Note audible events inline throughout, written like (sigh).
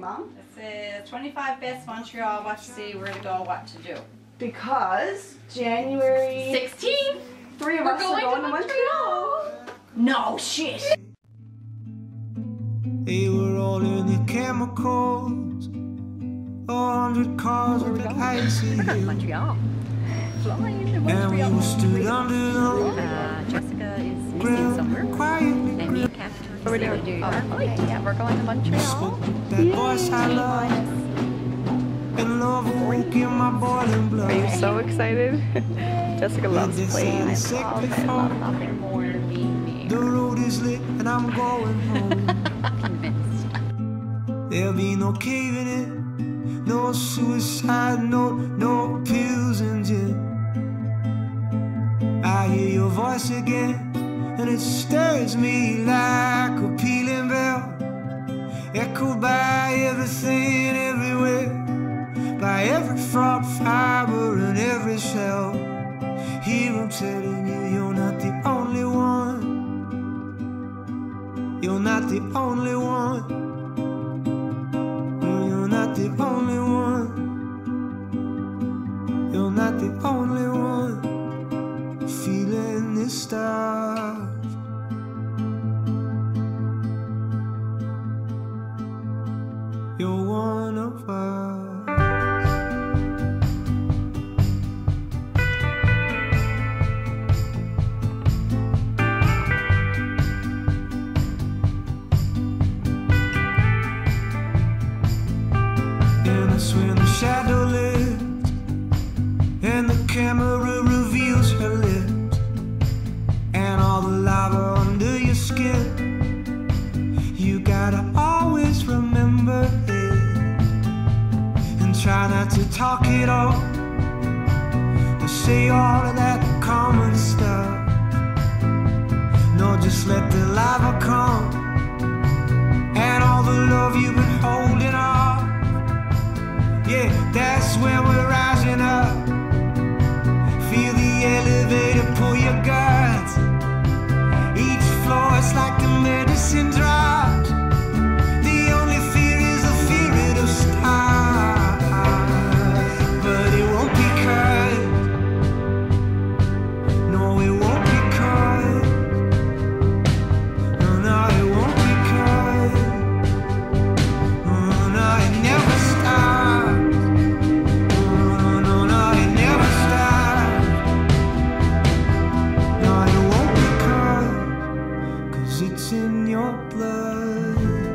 What does it say, Mom? It says 25 best Montreal, what to see, where to go, what to do. Because January 16? three of We're us going are going to to Montreal. No shit. They were all in the chemicals. A hundred cars with the icy hill. Montreal. Flying to And we Montreal. were stood under the Uh, Jessica is missing somewhere. quietly. And me and Kat What are we doing? do Oh, okay, yeah, we're going to Montreal. Spoke that voice I love. And love my blood. Are you so excited? (laughs) Jessica loves This playing. is love it. before. Love nothing more than being The road is lit and I'm going home. (laughs) Convinced. There'll be no caving in, no suicide note, no pills and gin. I hear your voice again, and it stirs me like Here I'm telling you, you're not the only one. You're not the only one. You're not the only one. Shadow lifts and the camera reveals her lips and all the lava under your skin. You gotta always remember it and try not to talk it off. To say all of that common stuff. No, just let the lava come and all the love you've been holding. Yeah, that's where we're in your blood.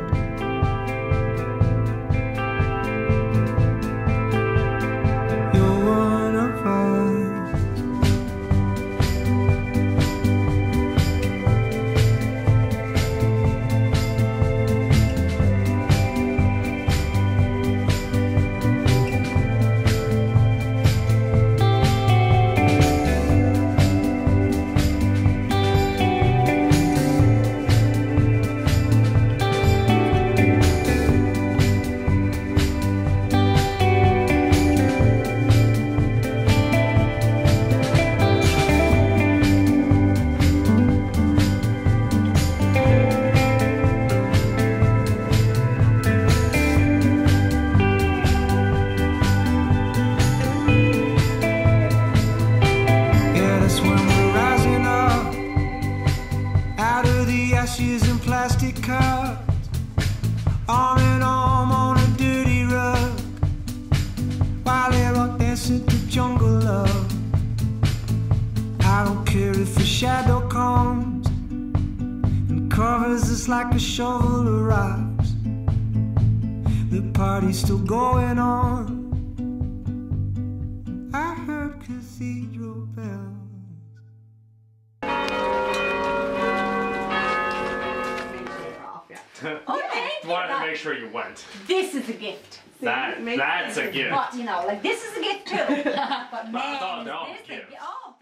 Arm in arm on a dirty rug, while they're all dancing to jungle love. I don't care if a shadow comes and covers us like a shovel of rocks. The party's still going on. I heard cathedral bells. Okay. Wanted to make sure you went. This is a gift. That that's a gift. But, you know, like, this is a gift too. (laughs) But man, thought is they're all this a gifts. gi- Oh,